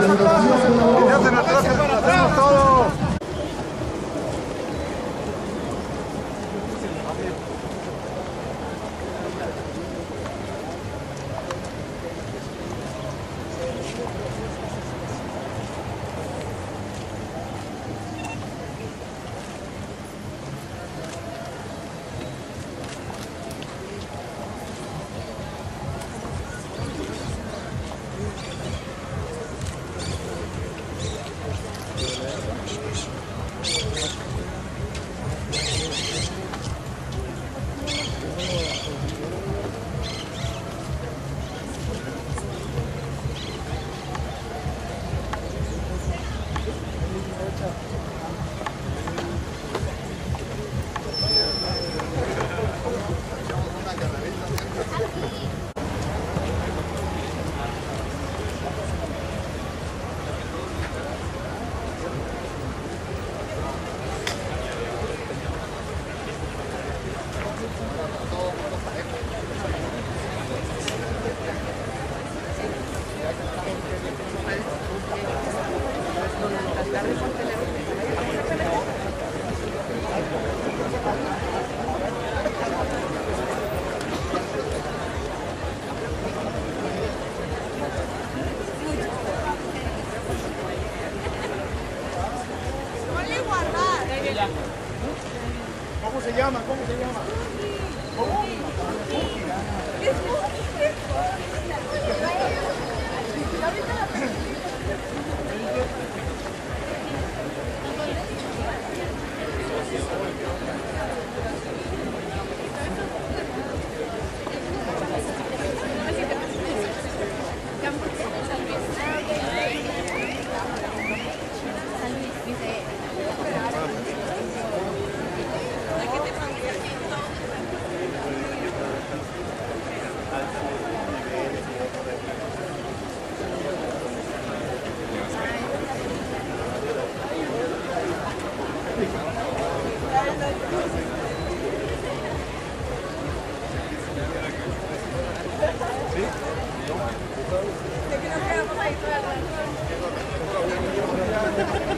감사합니다. Christmas. Ha ha ha!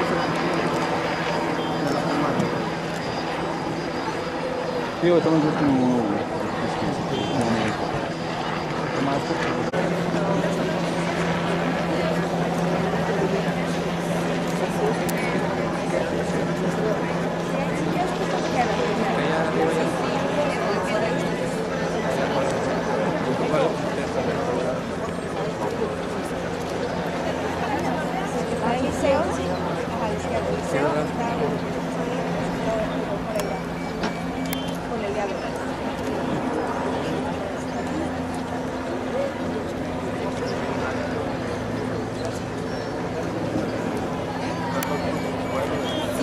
平和楽しむものを